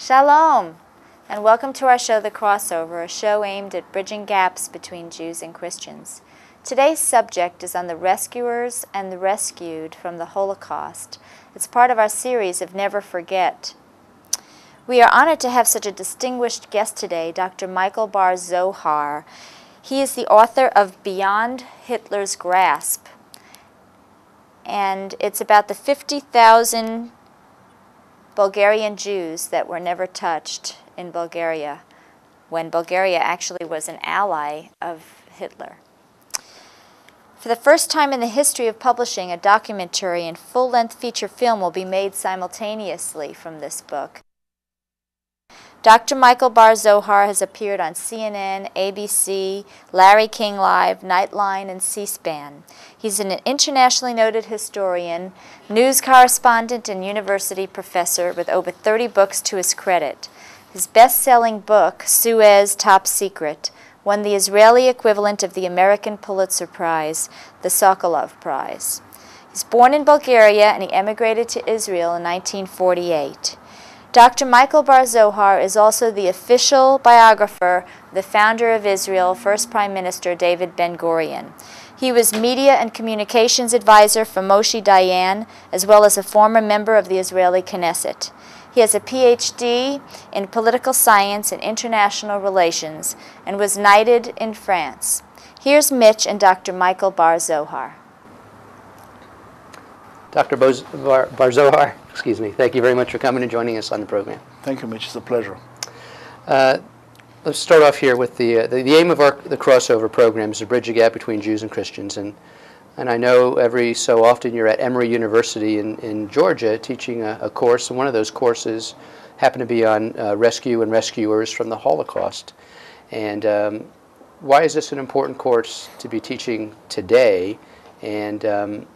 Shalom, and welcome to our show, The Crossover, a show aimed at bridging gaps between Jews and Christians. Today's subject is on the rescuers and the rescued from the Holocaust. It's part of our series of Never Forget. We are honored to have such a distinguished guest today, Dr. Michael Bar Zohar. He is the author of Beyond Hitler's Grasp, and it's about the 50,000 Bulgarian Jews that were never touched in Bulgaria when Bulgaria actually was an ally of Hitler. For the first time in the history of publishing, a documentary and full length feature film will be made simultaneously from this book. Dr. Michael Bar Zohar has appeared on CNN, ABC, Larry King Live, Nightline, and C SPAN. He's an internationally noted historian, news correspondent, and university professor with over 30 books to his credit. His best selling book, Suez Top Secret, won the Israeli equivalent of the American Pulitzer Prize, the Sokolov Prize. He's born in Bulgaria and he emigrated to Israel in 1948. Dr. Michael Bar Zohar is also the official biographer the founder of Israel, first Prime Minister David Ben Gurion. He was media and communications advisor for Moshe Dayan, as well as a former member of the Israeli Knesset. He has a PhD in political science and international relations and was knighted in France. Here's Mitch and Dr. Michael Bar Zohar. Dr. Boz- Bar, Bar Zohar, excuse me, thank you very much for coming and joining us on the program. Thank you, Mitch. It's a pleasure. Uh, let's start off here with the, uh, the, the aim of our, the crossover program is to bridge a gap between Jews and Christians. And, and I know every so often you're at Emory University in, in Georgia teaching a, a course, and one of those courses happened to be on uh, rescue and rescuers from the Holocaust. And um, why is this an important course to be teaching today? And um,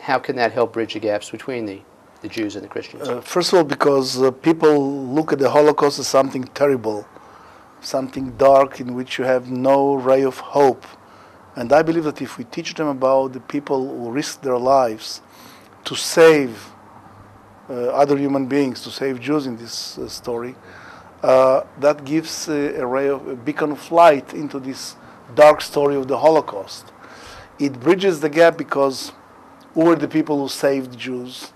how can that help bridge the gaps between the, the Jews and the Christians? Uh, first of all, because uh, people look at the Holocaust as something terrible, something dark in which you have no ray of hope. And I believe that if we teach them about the people who risked their lives to save uh, other human beings, to save Jews in this uh, story, uh, that gives a, a ray of a beacon of light into this dark story of the Holocaust. It bridges the gap because who were the people who saved Jews?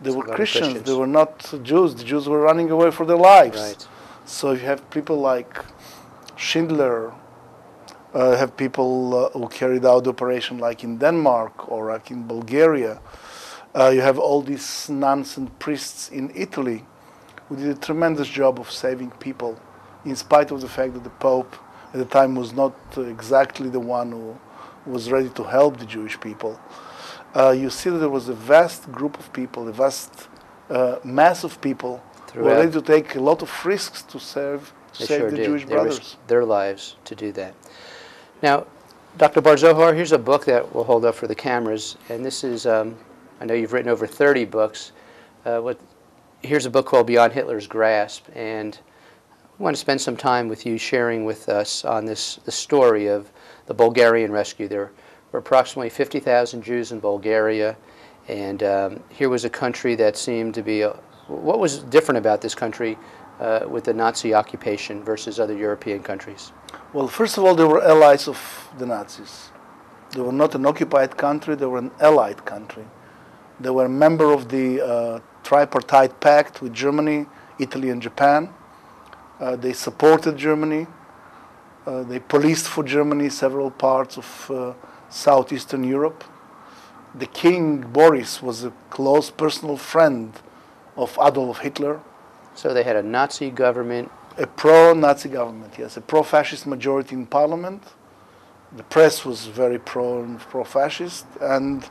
They were a lot of Christians. Christians. They were not Jews. The Jews were running away for their lives. Right. So you have people like Schindler, uh, have people uh, who carried out the operation like in Denmark or like in Bulgaria. Uh, you have all these nuns and priests in Italy who did a tremendous job of saving people, in spite of the fact that the Pope at the time was not exactly the one who was ready to help the Jewish people. Uh, you see that there was a vast group of people, a vast uh, mass of people who were ready to take a lot of risks to serve, to save sure the. Jewish they brothers. their lives to do that. Now, Dr. Barzohar, here's a book that we'll hold up for the cameras, and this is, um, I know you've written over 30 books. Uh, what, here's a book called Beyond Hitler's Grasp, and I want to spend some time with you sharing with us on this the story of the Bulgarian rescue. There were approximately 50,000 Jews in Bulgaria, and um, here was a country that seemed to be, a, what was different about this country uh, with the Nazi occupation versus other European countries? Well, first of all, they were allies of the Nazis. They were not an occupied country, they were an allied country. They were a member of the uh, tripartite pact with Germany, Italy, and Japan. Uh, they supported Germany. Uh, they policed for Germany several parts of uh, southeastern Europe. The king, Boris, was a close personal friend of Adolf Hitler. So they had a Nazi government. a pro-Nazi government, yes, a pro-fascist majority in parliament. The press was very pro pro-fascist, and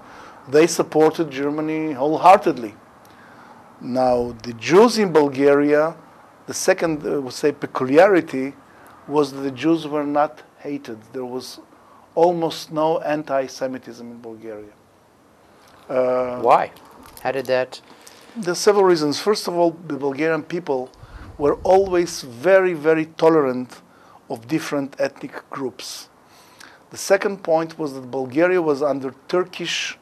they supported Germany wholeheartedly. Now, the Jews in Bulgaria, the second, uh, would say, peculiarity was that the Jews were not hated. There was almost no anti-Semitism in Bulgaria. Uh, Why? How did that? there are several reasons. First of all, the Bulgarian people were always very, very tolerant of different ethnic groups. The second point was that Bulgaria was under Turkish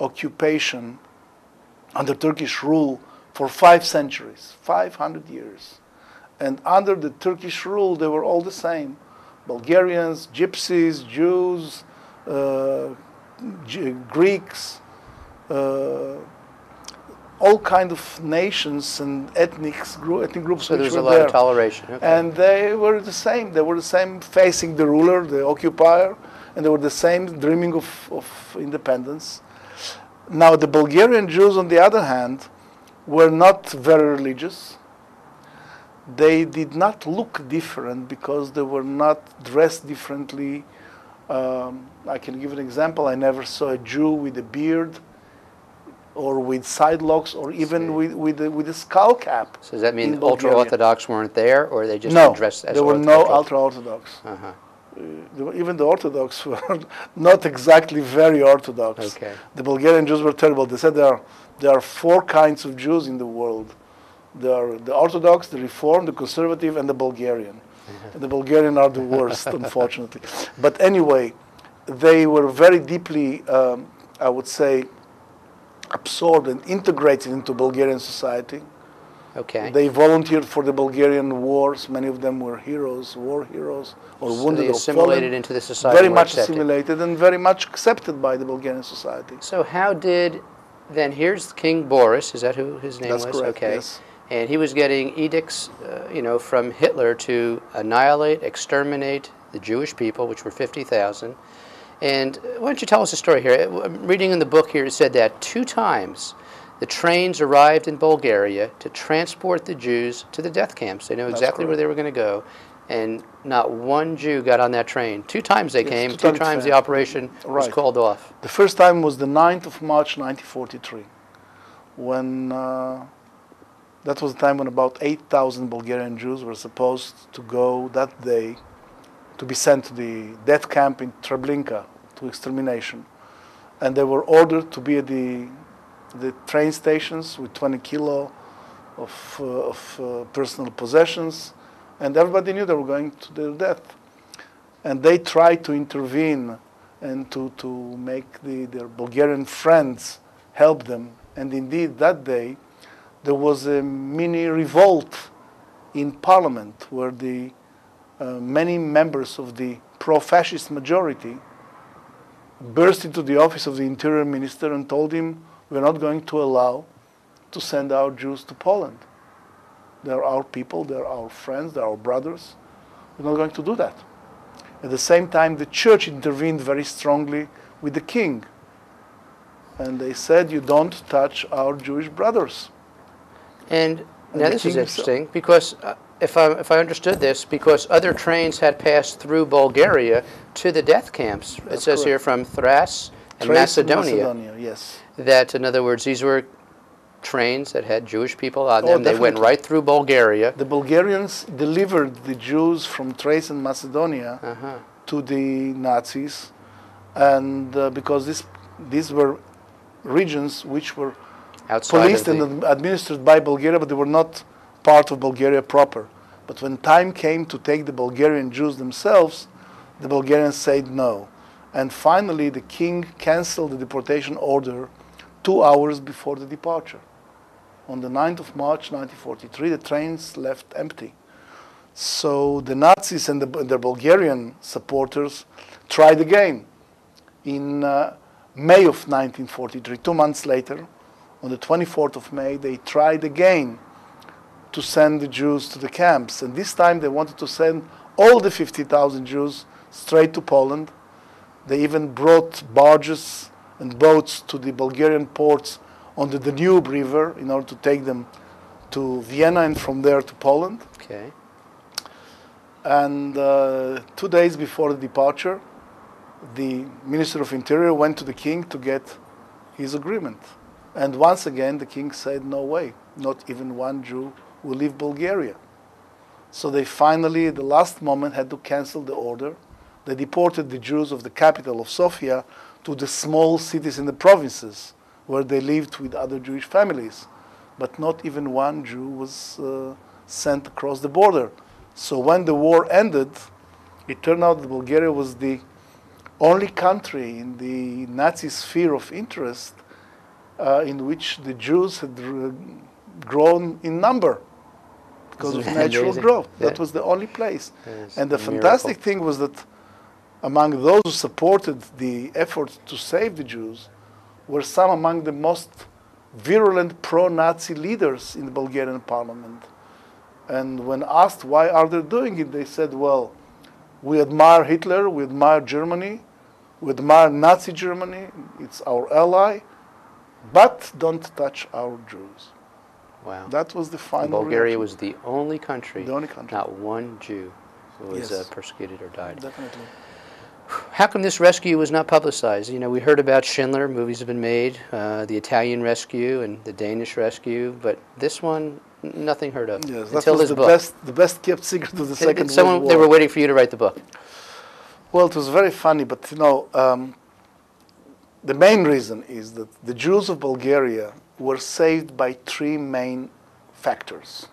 occupation, under Turkish rule for five centuries, 500 years. And under the Turkish rule, they were all the same Bulgarians, Gypsies, Jews, uh, G- Greeks, uh, all kind of nations and ethnic, group, ethnic groups So were a lot there. of toleration. Okay. And they were the same. They were the same facing the ruler, the occupier, and they were the same dreaming of, of independence. Now, the Bulgarian Jews, on the other hand, were not very religious. They did not look different because they were not dressed differently. Um, I can give an example. I never saw a Jew with a beard or with side locks or even See. with, with, a, with a skull cap. so does that mean ultra-Orthodox weren't there, or they just no, dressed as there were no ultra- ultra-Orthodox. Uh-huh. Were- even the Orthodox were not exactly very Orthodox. Okay. The Bulgarian Jews were terrible. They said there are, there are four kinds of Jews in the world. There are the Orthodox, the Reformed, the Conservative, and the Bulgarian. And the Bulgarian are the worst, unfortunately. But anyway, they were very deeply, um, I would say, absorbed and integrated into Bulgarian society. Okay. They volunteered for the Bulgarian wars. Many of them were heroes, war heroes, or so wounded they or assimilated fallen. into the society. Very much accepted. assimilated and very much accepted by the Bulgarian society. So how did then? Here's King Boris. Is that who his name That's was? correct, Okay. yes. And he was getting edicts, uh, you know, from Hitler to annihilate, exterminate the Jewish people, which were 50,000. And why don't you tell us a story here? Uh, I'm reading in the book here, it said that two times the trains arrived in Bulgaria to transport the Jews to the death camps. They knew That's exactly where they were going to go. And not one Jew got on that train. Two times they Yes, came, two two times the operation was called off. The first time was the 9th of March 1943, when uh, that was the time when about 8,000 Bulgarian Jews were supposed to go that day to be sent to the death camp in Treblinka to extermination. And they were ordered to be at the, the train stations with 20 kilo of, uh, of uh, personal possessions, and everybody knew they were going to their death. And they tried to intervene and to, to make the, their Bulgarian friends help them. And indeed, that day, there was a mini revolt in parliament where the uh, many members of the pro-fascist majority burst into the office of the interior minister and told him, we're not going to allow to send our Jews to Poland. They're our people, they're our friends, they're our brothers. We're not going to do that. At the same time, the church intervened very strongly with the king. And they said, You don't touch our Jewish brothers. And now this is interesting because uh, if I, if I understood this, because other trains had passed through Bulgaria to the death camps. it That's says here from Thrace and Thrace and Macedonia, Macedonia, yes. that in other words these were trains that had Jewish people on Oh, them. They went right through Bulgaria. The Bulgarians delivered the Jews from Thrace and Macedonia Uh-huh. to the Nazis, and uh, because this, these were regions which were Outside policed the, and administered by Bulgaria, but they were not part of Bulgaria proper. But when time came to take the Bulgarian Jews themselves, the Bulgarians said no. And finally, the king canceled the deportation order two hours before the departure. On the 9th of March 1943, the trains left empty. So the Nazis and the, their Bulgarian supporters tried again in uh, May of 1943, two months later, on the 24th of May, they tried again to send the Jews to the camps. And this time they wanted to send all the 50,000 Jews straight to Poland. They even brought barges and boats to the Bulgarian ports on the Danube River in order to take them to Vienna and from there to Poland. okay. And uh, two days before the departure, the Minister of Interior went to the king to get his agreement. And once again, the king said, No way, not even one Jew will leave Bulgaria. So they finally, at the last moment, had to cancel the order. They deported the Jews of the capital of Sofia to the small cities in the provinces where they lived with other Jewish families. But not even one Jew was uh, sent across the border. So when the war ended, it turned out that Bulgaria was the only country in the Nazi sphere of interest uh, in which the Jews had grown in number because of natural growth. Yeah. That was the only place. And the fantastic miracle. thing was that among those who supported the efforts to save the Jews were some among the most virulent pro-Nazi leaders in the Bulgarian parliament. And when asked why are they doing it, they said, well, we admire Hitler, we admire Germany, we admire Nazi Germany, it's our ally, but don't touch our Jews. Wow. That was the final Bulgaria was the only country, The only country. not one Jew who was uh, persecuted or died. Definitely. How come this rescue was not publicized? You know, we heard about Schindler, movies have been made, uh, the Italian rescue and the Danish rescue, but this one, nothing heard of Yes, that until was this the book. best, the best kept secret of the It- Second someone, World War. They were waiting for you to write the book. Well, it was very funny, but you know, um, the main reason is that the Jews of Bulgaria were saved by three main factors: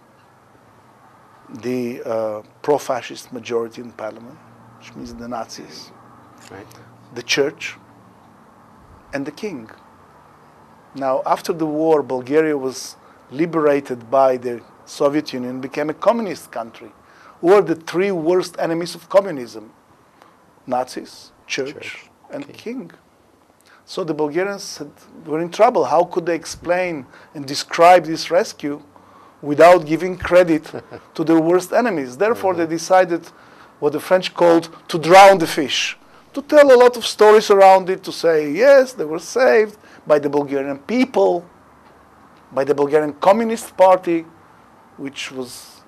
the uh, pro-fascist majority in parliament, which means the Nazis, Right. the church, and the king. Now, after the war, Bulgaria was liberated by the Soviet Union, became a communist country. Who were the three worst enemies of communism? Nazis, church, Church, and king. king. So the Bulgarians had, were in trouble. How could they explain and describe this rescue without giving credit to their worst enemies? Therefore, they mm-hmm. decided what the French called to drown the fish, to tell a lot of stories around it, to say, yes, they were saved by the Bulgarian people, by the Bulgarian Communist Party, which was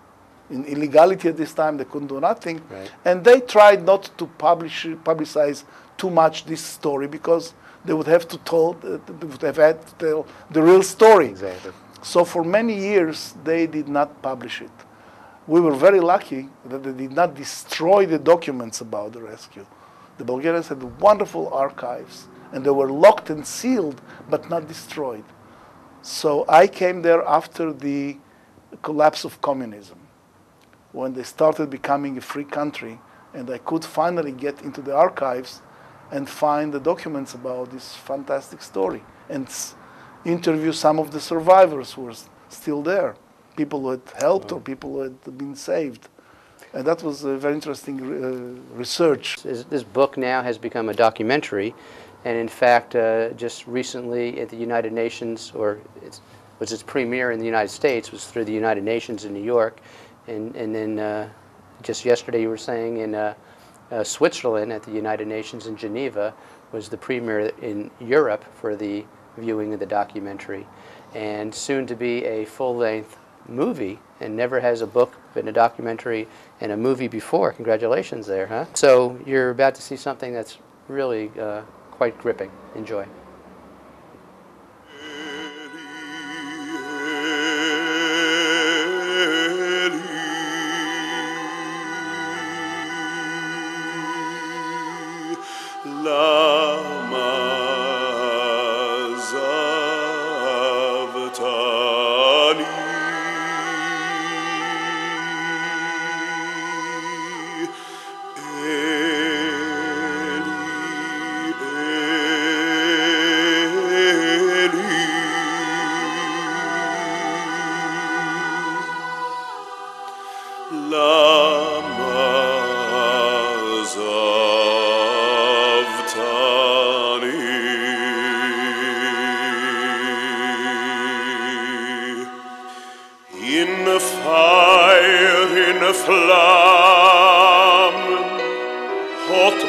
in illegality at this time, they couldn't do nothing. Right. And they tried not to publish, publicize too much this story because they would have to tell, they would have had to tell the real story. Exactly. So for many years, they did not publish it. We were very lucky that they did not destroy the documents about the rescue. The Bulgarians had wonderful archives, and they were locked and sealed, but not destroyed. So I came there after the collapse of communism, when they started becoming a free country, and I could finally get into the archives and find the documents about this fantastic story and s- interview some of the survivors who were s- still there, people who had helped or people who had been saved. And that was a very interesting uh, research. This, this book now has become a documentary, and in fact, uh, just recently at the United Nations, or it's, was its premiere in the United States, was through the United Nations in New York, and, and then uh, just yesterday you were saying in uh, Switzerland at the United Nations in Geneva was the premier in Europe for the viewing of the documentary, and soon to be a full-length movie and never has a book been a documentary and a movie before. Congratulations there huh? So you're about to see something that's really uh, quite gripping. Enjoy Lama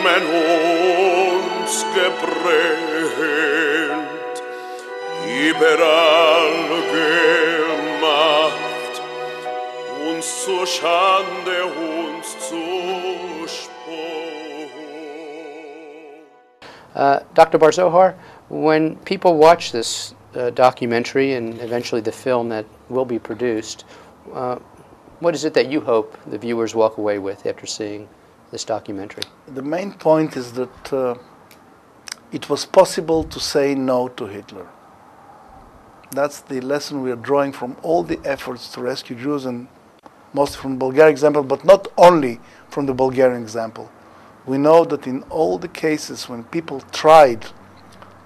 uns gebrennt, überall gemacht, uns zur Schande, uns. Uh, Dr. Barzohar, when people watch this uh, documentary and eventually the film that will be produced, uh, what is it that you hope the viewers walk away with after seeing this documentary? The main point is that uh, it was possible to say no to Hitler. That's the lesson we are drawing from all the efforts to rescue Jews, and mostly from the Bulgarian example, but not only from the Bulgarian example. We know that in all the cases when people tried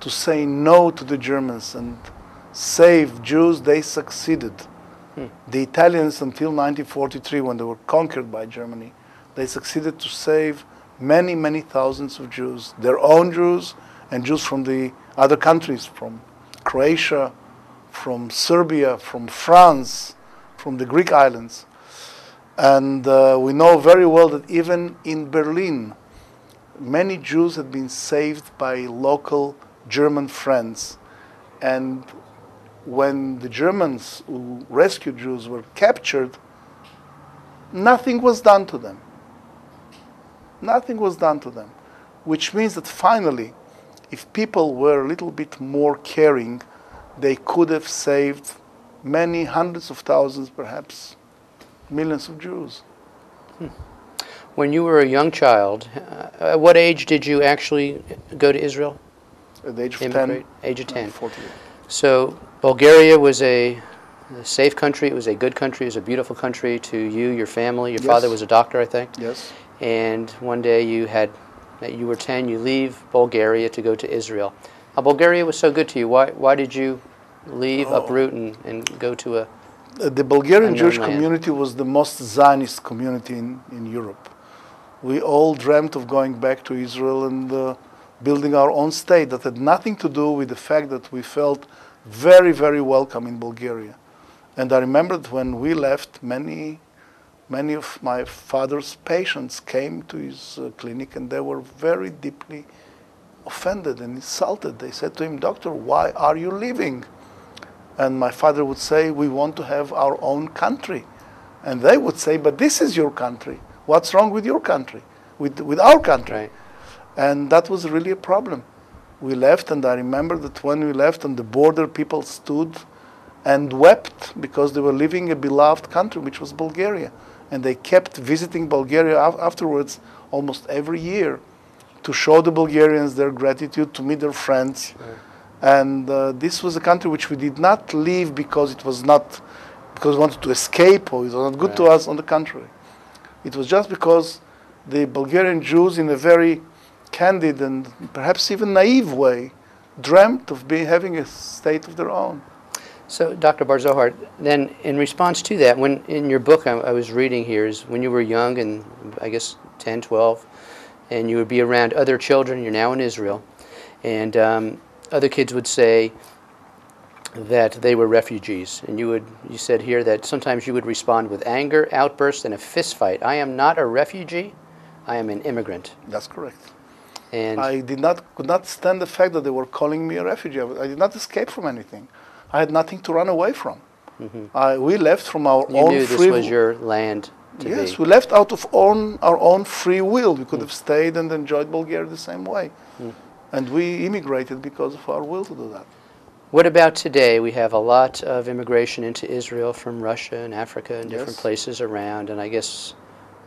to say no to the Germans and save Jews, they succeeded. The Italians, until 1943, when they were conquered by Germany, they succeeded to save many, many thousands of Jews, their own Jews and Jews from the other countries, from Croatia, from Serbia, from France, from the Greek islands. And uh, we know very well that even in Berlin, many Jews had been saved by local German friends. And when the Germans who rescued Jews were captured, nothing was done to them. Nothing was done to them. Which means that finally, if people were a little bit more caring, they could have saved many hundreds of thousands, perhaps millions of Jews. When you were a young child, uh, at what age did you actually go to Israel? At the age of Immigrate? 10, Age of 10. 40. So Bulgaria was a, a safe country. It was a good country. It was a beautiful country to you, your family. Your father was a doctor, I think. Yes. And one day you had, that you were 10, you leave Bulgaria to go to Israel. Now, Bulgaria was so good to you. Why, why did you leave, Oh. uproot, and, and go to a. Uh, the Bulgarian Jewish land. community was the most Zionist community in, in Europe. We all dreamt of going back to Israel and uh, building our own state. That had nothing to do with the fact that we felt very, very welcome in Bulgaria. And I remember that when we left, many, many of my father's patients came to his uh, clinic and they were very deeply offended and insulted. They said to him, Doctor, why are you leaving? And my father would say, We want to have our own country. And they would say, But this is your country. What's wrong with your country? With, with our country? Right. And that was really a problem. We left, and I remember that when we left on the border, people stood and wept because they were leaving a beloved country, which was Bulgaria. And they kept visiting Bulgaria af- afterwards almost every year to show the Bulgarians their gratitude, to meet their friends. And uh, this was a country which we did not leave because it was not, because we wanted to escape or it was not good to us. On the contrary, it was just because the Bulgarian Jews, in a very candid and perhaps even naive way, dreamt of being, having a state of their own. So, Dr. Barzohar, then in response to that, when in your book I, I was reading here is when you were young and I guess 10, 12, and you would be around other children, you're now in Israel, and um, other kids would say that they were refugees. And you, would, you said here that sometimes you would respond with anger, outburst, and a fist fight. I am not a refugee, I am an immigrant. That's correct. And I did not, could not stand the fact that they were calling me a refugee. I did not escape from anything. I had nothing to run away from. Mm-hmm. I, we left from our you own knew this free was your land to Yes, be. we left out of own, our own free will. We could hmm. have stayed and enjoyed Bulgaria the same way. Hmm. And we immigrated because of our will to do that. What about today? We have a lot of immigration into Israel from Russia and Africa and different places around, and I guess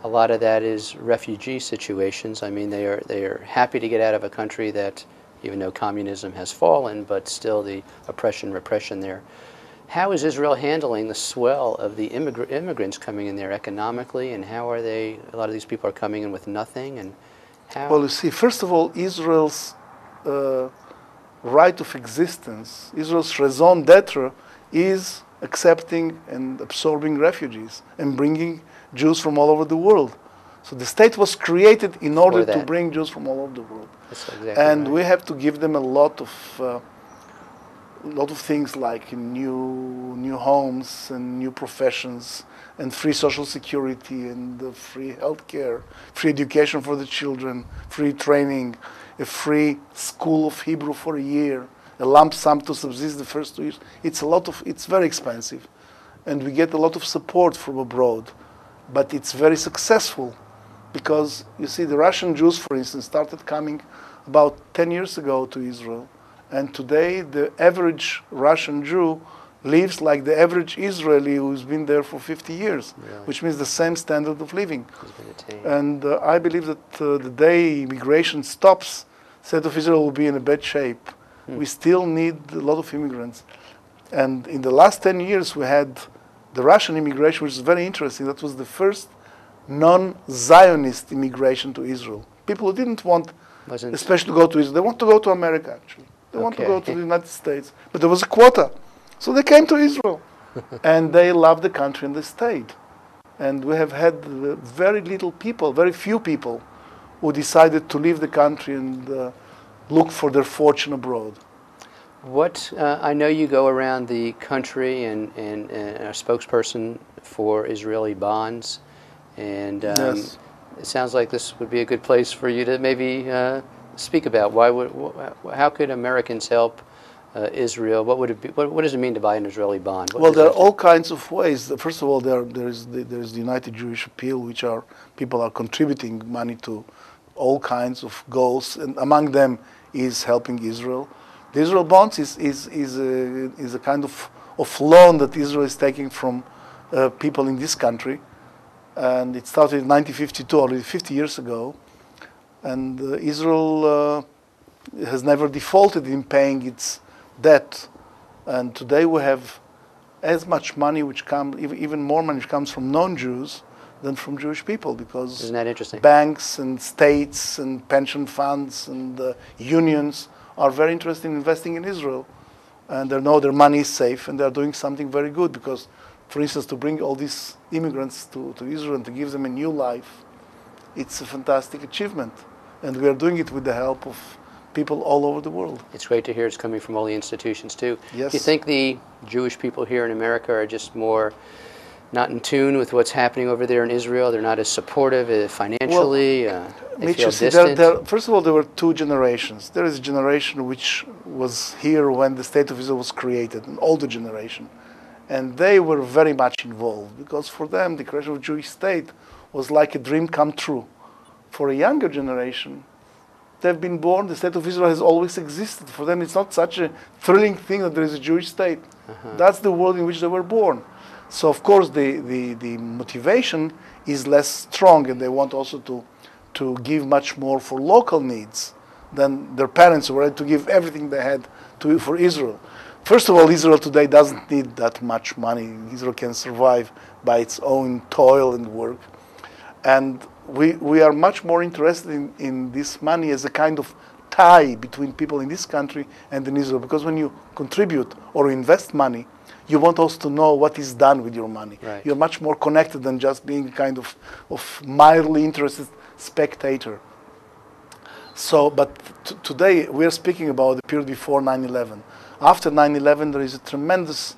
a lot of that is refugee situations. I mean, they are they are happy to get out of a country that, even though communism has fallen, but still the oppression repression there. How is Israel handling the swell of the immigr- immigrants coming in there economically, and how are they? A lot of these people are coming in with nothing, and how? Well, you see, first of all, Israel's uh, right of existence, Israel's raison d'etre, is accepting and absorbing refugees and bringing Jews from all over the world. So the state was created in order to bring Jews from all over the world. That's exactly and right. we have to give them a lot of uh, lot of things like new new homes and new professions and free social security and uh, free healthcare, free education for the children, free training, a free school of Hebrew for a year, a lump sum to subsist the first two years. It's a lot of it's very expensive, and we get a lot of support from abroad, but it's very successful because you see the Russian Jews, for instance, started coming about 10 years ago to Israel, and today the average Russian Jew lives like the average Israeli who's been there for 50 years, Really? which means the same standard of living. Has been attained. And uh, I believe that uh, the day immigration stops, state of Israel will be in a bad shape. We still need a lot of immigrants. And in the last 10 years, we had the Russian immigration, which is very interesting. That was the first non-Zionist immigration to Israel. People who didn't want, Wasn't especially to go to Israel, they want to go to America, actually. They want to go to the United States. But there was a quota. So they came to Israel, and they loved the country and they stayed. And we have had very little people, very few people, who decided to leave the country and uh, look for their fortune abroad. What uh, I know you go around the country and, and, and a spokesperson for Israeli bonds, and um, Yes. it sounds like this would be a good place for you to maybe uh, speak about. Why would wh- how could Americans help uh, Israel? What would it be? What, what does it mean to buy an Israeli bond? What Well, there are all kinds of ways. First of all, there, there is the, there is the United Jewish Appeal, which are people are contributing money to all kinds of goals, and among them is helping Israel. The Israel bonds is is is a, is a kind of of loan that Israel is taking from uh, people in this country, and it started in 1952, already 50 years ago, and uh, Israel uh, has never defaulted in paying its debt, and today we have as much money which comes, even more money which comes from non-Jews than from Jewish people because Isn't that interesting? banks and states and pension funds and uh, unions are very interested in investing in Israel. And they know their money is safe and they're doing something very good because, for instance, to bring all these immigrants to, to Israel and to give them a new life, it's a fantastic achievement. And we are doing it with the help of people all over the world. It's great to hear it's coming from all the institutions too. Yes. Do you think the Jewish people here in America are just more not in tune with what's happening over there in Israel? They're not as supportive uh, financially. uh, they Mitch, feel there, there, first of all, there were two generations. There is a generation which was here when the state of Israel was created, an older generation. And they were very much involved because for them, the creation of a Jewish state was like a dream come true. For a younger generation, they've been born, the state of Israel has always existed. For them, it's not such a thrilling thing that there is a Jewish state. Uh-huh. That's the world in which they were born. So, of course, the, the, the motivation is less strong, and they want also to, to give much more for local needs than their parents were to give everything they had to, for Israel. First of all, Israel today doesn't need that much money. Israel can survive by its own toil and work. And we, we are much more interested in, in this money as a kind of tie between people in this country and in Israel. Because when you contribute or invest money, you want also to know what is done with your money. Right. You're much more connected than just being a kind of, of mildly interested spectator. So, but t- today we are speaking about the period before 9/11. After 9/11, there is a tremendous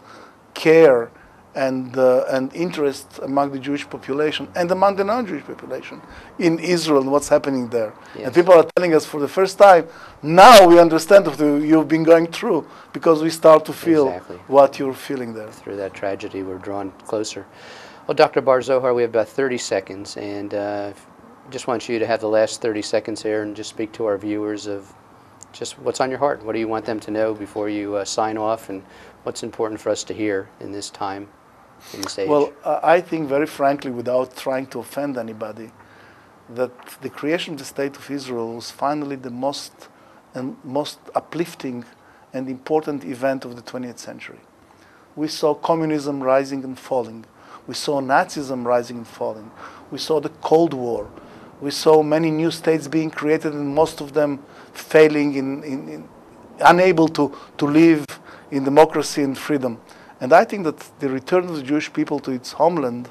care and uh, and interest among the Jewish population and among the non-Jewish population in Israel and what's happening there. Yes. And people are telling us for the first time, now we understand what you- you've been going through because we start to feel Exactly. what you're feeling there. through that tragedy, we're drawn closer. Well, Dr. Barzohar, we have about 30 seconds, and uh, just want you to have the last 30 seconds here and just speak to our viewers of just what's on your heart. What do you want them to know before you uh, sign off, and what's important for us to hear in this time, in this age? Well, uh, I think very frankly, without trying to offend anybody, that the creation of the state of Israel was finally the most and most uplifting and important event of the 20th century. We saw communism rising and falling. We saw Nazism rising and falling. We saw the Cold War. We saw many new states being created and most of them failing in, in, in unable to, to live in democracy and freedom. And I think that the return of the Jewish people to its homeland,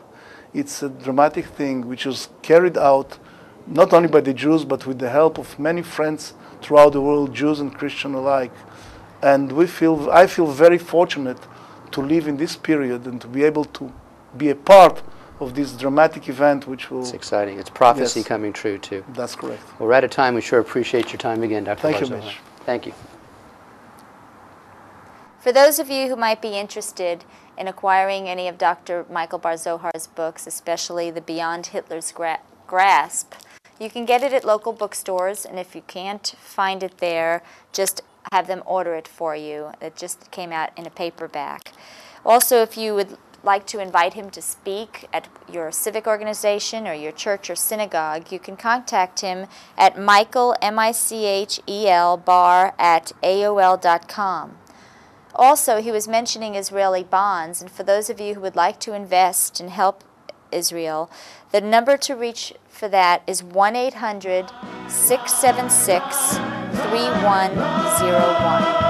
it's a dramatic thing which was carried out not only by the Jews but with the help of many friends throughout the world, Jews and Christian alike. And we feel, I feel very fortunate to live in this period and to be able to be a part of this dramatic event which will. it's exciting. It's prophecy Yes. coming true, too. That's correct. Well, we're out of time. We sure appreciate your time again, Dr. Thank you, Bar Mitch. Thank you. For those of you who might be interested in acquiring any of Dr. Michael Barzohar's books, especially the Beyond Hitler's Gra- Grasp, you can get it at local bookstores, and if you can't find it there, just have them order it for you. It just came out in a paperback. Also, if you would like to invite him to speak at your civic organization or your church or synagogue, you can contact him at Michael, M-I-C-H-E-L, bar at AOL.com. Also, he was mentioning Israeli bonds, and for those of you who would like to invest and help Israel, the number to reach for that is 1 800 676 3101.